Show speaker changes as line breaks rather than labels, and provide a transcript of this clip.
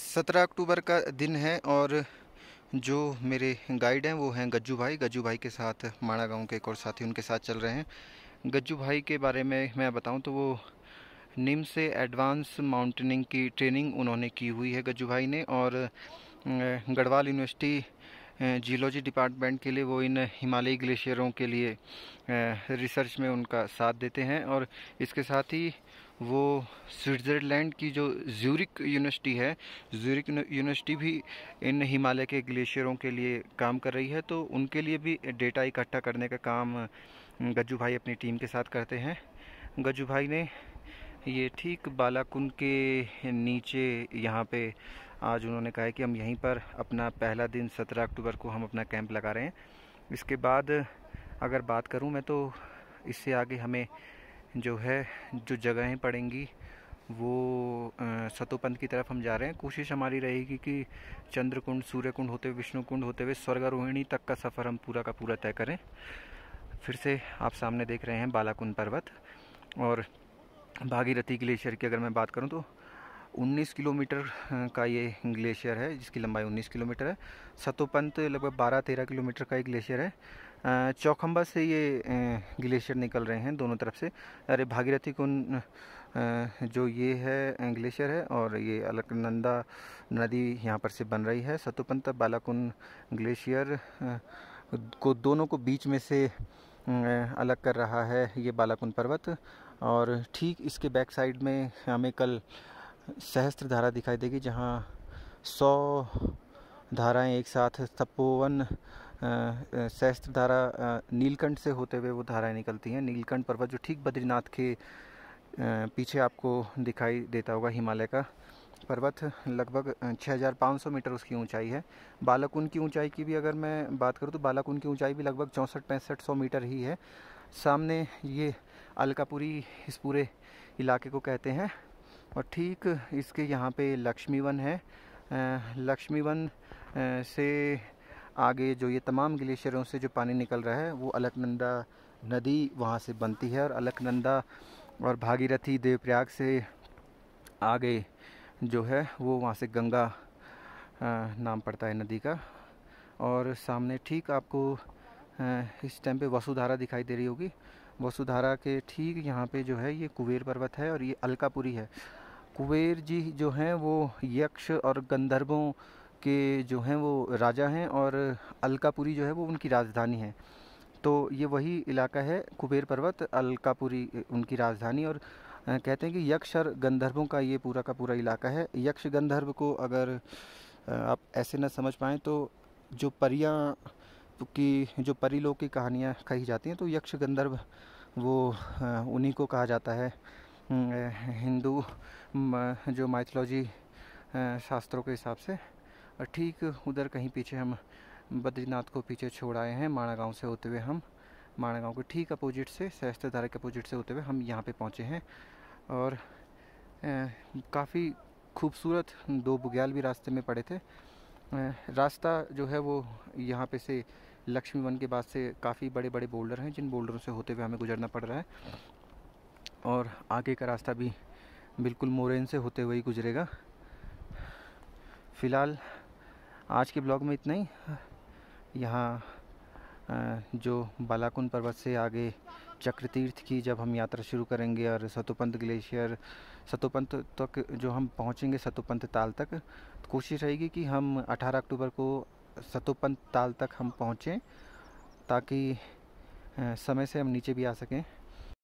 सत्रह अक्टूबर का दिन है और जो मेरे गाइड हैं वो हैं गज्जू भाई। गज्जू भाई के साथ माणा गाँव के एक और साथी उनके साथ चल रहे हैं। गज्जू भाई के बारे में मैं बताऊँ तो वो निम से एडवांस माउंटेनिंग की ट्रेनिंग उन्होंने की हुई है गज्जू भाई ने और गढ़वाल यूनिवर्सिटी जियोलॉजी डिपार्टमेंट के लिए वो इन हिमालयी ग्लेशियरों के लिए रिसर्च में उनका साथ देते हैं और इसके साथ ही वो स्विट्ज़रलैंड की जो ज्यूरिक यूनिवर्सिटी है, ज्यूरिक यूनिवर्सिटी भी इन हिमालय के ग्लेशियरों के लिए काम कर रही है तो उनके लिए भी डेटा इकट्ठा करने का काम गज्जू भाई अपनी टीम के साथ करते हैं। गज्जू भाई ने ये ठीक बालाकुंड के नीचे यहाँ पे आज उन्होंने कहा है कि हम यहीं पर अपना पहला दिन सत्रह अक्टूबर को हम अपना कैंप लगा रहे हैं। इसके बाद अगर बात करूँ मैं तो इससे आगे हमें जो है, जो जगहें पड़ेंगी, वो सतोपंथ की तरफ़ हम जा रहे हैं। कोशिश हमारी रहेगी कि चंद्रकुंड, सूर्यकुंड होते हुए, विष्णुकुंड होते हुए, स्वर्गारोहिणी तक का सफ़र हम पूरा का पूरा तय करें। फिर से आप सामने देख रहे हैं बालाकुंड पर्वत और भागीरथी ग्लेशियर की अगर मैं बात करूँ तो 19 किलोमीटर का ये ग्लेशियर है, जिसकी लंबाई 19 किलोमीटर है। सतोपंत लगभग 12-13 किलोमीटर का एक ग्लेशियर है। चौखम्बा से ये ग्लेशियर निकल रहे हैं दोनों तरफ़ से। अरे, भागीरथी कुंड जो ये है ग्लेशियर है और ये अलकनंदा नदी यहाँ पर से बन रही है। सतोपंत बालाकुंड ग्लेशियर को दोनों को बीच में से अलग कर रहा है ये बालाकुंड पर्वत। और ठीक इसके बैक साइड में हमें कल सहस्त्र धारा दिखाई देगी, जहाँ सौ धाराएँ एक साथ तपोवन सहस्त्र धारा नीलकंठ से होते हुए वो धाराएँ निकलती हैं। नीलकंठ पर्वत जो ठीक बद्रीनाथ के पीछे आपको दिखाई देता होगा, हिमालय का पर्वत, लगभग 6500 मीटर उसकी ऊंचाई है। बालाकुंड की ऊंचाई की भी अगर मैं बात करूँ तो बालाकुंड की ऊंचाई भी लगभग चौंसठ पैंसठ सौ मीटर ही है। सामने ये अलकापुरी इस पूरे इलाके को कहते हैं। और ठीक इसके यहाँ पे लक्ष्मीवन है। लक्ष्मीवन से आगे जो ये तमाम ग्लेशियरों से जो पानी निकल रहा है, वो अलकनंदा नदी वहाँ से बनती है और अलकनंदा और भागीरथी देवप्रयाग से आगे जो है, वो वहाँ से गंगा नाम पड़ता है नदी का। और सामने ठीक आपको इस टाइम पे वसुधारा दिखाई दे रही होगी। वसुधारा के ठीक यहाँ पे जो है, ये कुबेर पर्वत है और ये अलकापुरी है। कुबेर जी जो हैं, वो यक्ष और गंधर्वों के जो हैं, वो राजा हैं और अलकापुरी जो है, वो उनकी राजधानी है। तो ये वही इलाका है, कुबेर पर्वत, अलकापुरी, उनकी राजधानी और कहते हैं कि यक्ष और गंधर्वों का ये पूरा का पूरा इलाका है। यक्ष गंधर्व को अगर आप ऐसे न समझ पाएँ तो जो परियाँ की, जो परी परिलोक की कहानियाँ कही जाती हैं तो यक्ष गंधर्व वो उन्हीं को कहा जाता है। हिंदू जो माइथोलॉजी शास्त्रों के हिसाब से और ठीक उधर कहीं पीछे हम बद्रीनाथ को पीछे छोड़ आए हैं माणा गाँव से होते हुए हम माणा गाँव के ठीक अपोजिट से सहस्त्रधारा के अपोजिट से होते हुए हम यहाँ पे पहुँचे हैं। और काफ़ी खूबसूरत दो बुग्याल भी रास्ते में पड़े थे। रास्ता जो है वो यहाँ पे से लक्ष्मी वन के बाद से काफ़ी बड़े बड़े बोल्डर हैं, जिन बोल्डरों से होते हुए हमें गुजरना पड़ रहा है। और आगे का रास्ता भी बिल्कुल मोरेन से होते हुए ही गुजरेगा। फ़िलहाल आज के ब्लॉग में इतना ही। यहाँ जो बालाकुन पर्वत से आगे चक्र तीर्थ की जब हम यात्रा शुरू करेंगे और सतोपंत ग्लेशियर, सतोपंत तक जो हम पहुँचेंगे सतोपंत ताल तक तो कोशिश रहेगी कि हम 18 अक्टूबर को सतोपंत ताल तक हम पहुँचें, ताकि समय से हम नीचे भी आ सकें।